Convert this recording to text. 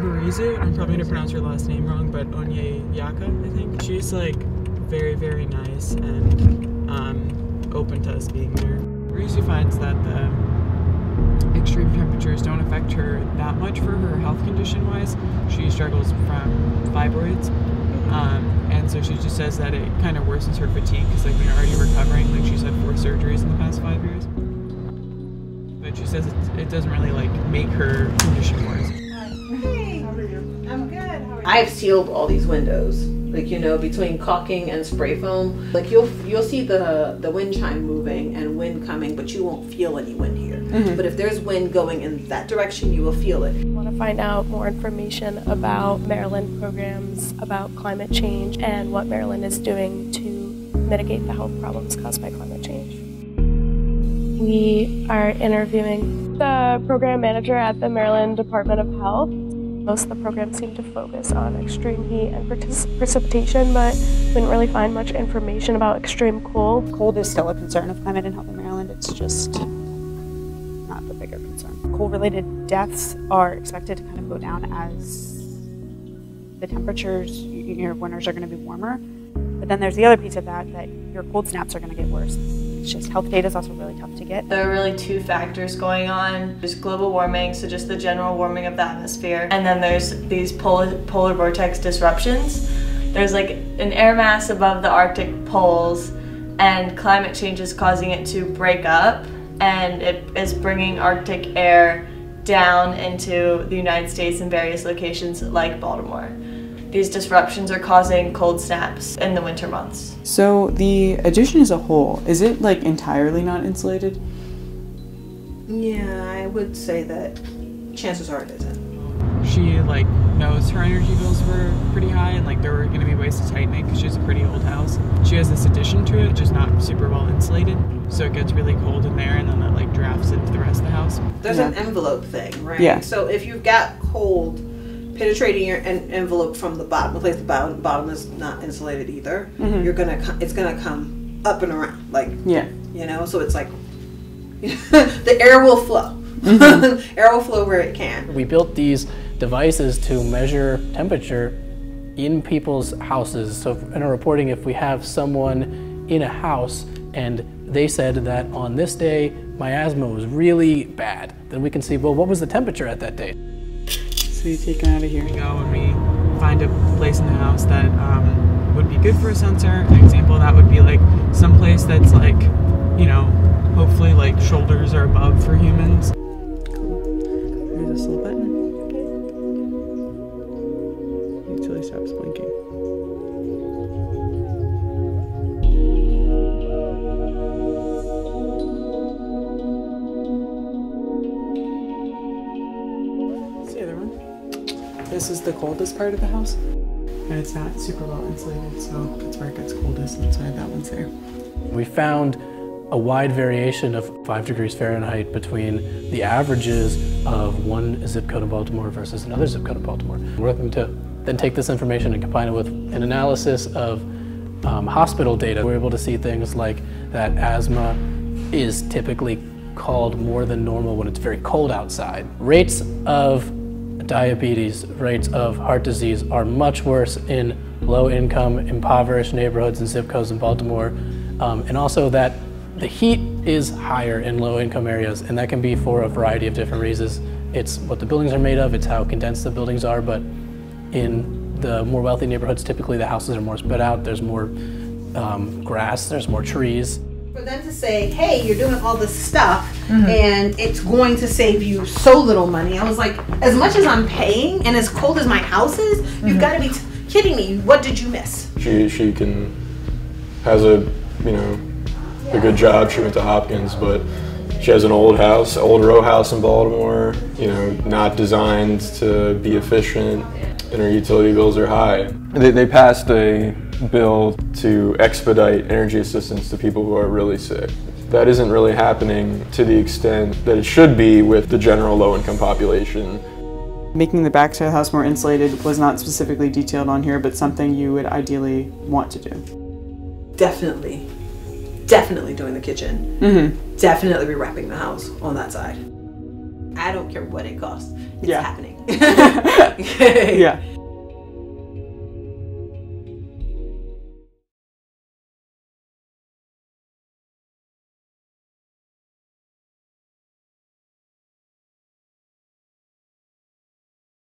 Marizu, I'm probably gonna pronounce her last name wrong, but Onye Yaka, I think. She's like very, very nice and um, open to us being there. Marizu finds that the extreme temperatures don't affect her that much for her health condition wise. She struggles from fibroids. Um, and so she just says that it kind of worsens her fatigue because like you're already recovering, like she's had four surgeries in the past five years. But she says it, it doesn't really like make her condition good. How are you? I've sealed all these windows, like you know, between caulking and spray foam. Like you'll you'll see the the wind chime moving and wind coming, but you won't feel any wind here. Mm-hmm. But if there's wind going in that direction, you will feel it. want to find out more information about Maryland programs, about climate change, and what Maryland is doing to mitigate the health problems caused by climate change. We are interviewing the program manager at the Maryland Department of Health. Most of the programs seem to focus on extreme heat and precipitation, but didn't really find much information about extreme cold. Cold is still a concern of climate and health in Maryland. It's just not the bigger concern. Cold related deaths are expected to kind of go down as the temperatures, y- your winters are going to be warmer. But then there's the other piece of that, that your cold snaps are going to get worse. Just health data is also really tough to get. There are really two factors going on. There's global warming, so just the general warming of the atmosphere, and then there's these polar, polar vortex disruptions. There's like an air mass above the Arctic poles, and climate change is causing it to break up, and it is bringing Arctic air down into the United States in various locations like Baltimore. These disruptions are causing cold snaps in the winter months. So the addition as a whole, is it like entirely not insulated? Yeah, I would say that chances are it isn't. She like knows her energy bills were pretty high and like there were going to be ways to tighten it because she has a pretty old house. She has this addition to it, just not super well insulated, so it gets really cold in there and then that like drafts into the rest of the house. There's Yeah. an envelope thing, right? Yeah. So if you've got cold penetrating your en- envelope from the bottom, the place the bottom, bottom is not insulated either, mm-hmm. you're gonna co- it's gonna come up and around, like Yeah. you know. So it's like the air will flow. Mm-hmm. air will flow where it can. We built these devices to measure temperature in people's houses. So in our reporting, if we have someone in a house and they said that on this day my asthma was really bad, then we can see, well, what was the temperature at that day? So you take out of here. We go and we find a place in the house that um, would be good for a sensor. An example that would be like some place that's like, you know, hopefully like shoulders are above for humans. This is the coldest part of the house. And it's not super well insulated, so that's where it gets coldest inside. That one's there. We found a wide variation of 5 degrees Fahrenheit between the averages of one zip code in Baltimore versus another zip code in Baltimore. We're looking to then take this information and combine it with an analysis of um, hospital data. We're able to see things like that asthma is typically called more than normal when it's very cold outside. Rates of diabetes, rates of heart disease are much worse in low income, impoverished neighborhoods and zip codes in Baltimore. Um, and also that the heat is higher in low income areas, and that can be for a variety of different reasons. It's what the buildings are made of, it's how condensed the buildings are, but in the more wealthy neighborhoods, typically the houses are more spread out, there's more um, grass, there's more trees. For them to say, "Hey, you're doing all this stuff, mm-hmm. and it's going to save you so little money," I was like, "As much as I'm paying, and as cold as my house is, you've mm-hmm. got to be t- kidding me! What did you miss?" She she can has a you know a good job. She went to Hopkins, but she has an old house, old row house in Baltimore. You know, not designed to be efficient, and her utility bills are high. They, they passed a bill to expedite energy assistance to people who are really sick. That isn't really happening to the extent that it should be with the general low-income population. Making the backside of the house more insulated was not specifically detailed on here, but something you would ideally want to do. Definitely, definitely doing the kitchen. Mm-hmm. Definitely rewrapping the house on that side. I don't care what it costs. It's Yeah. happening. Yeah.